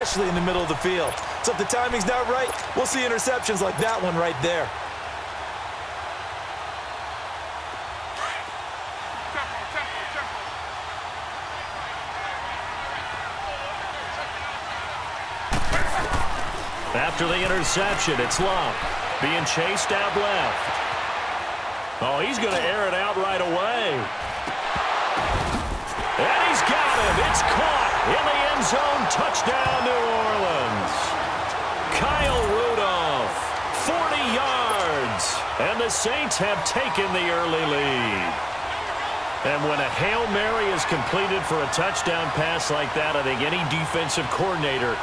especially in the middle of the field. So if the timing's not right, we'll see interceptions like that one right there. After the interception, it's Love being chased out left. Oh, he's going to air it out right away. And he's got him. It's caught in the end zone. Touchdown, New Orleans. Kyle Rudolph, 40 yards. And the Saints have taken the early lead. And when a Hail Mary is completed for a touchdown pass like that, I think any defensive coordinator